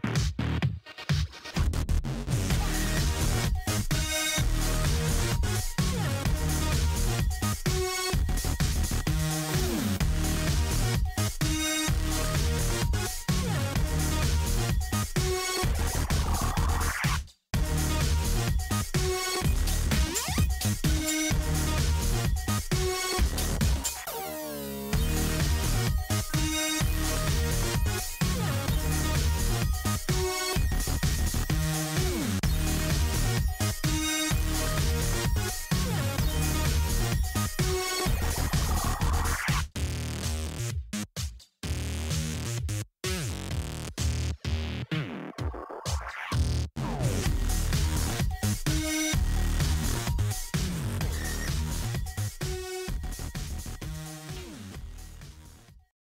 Thank you.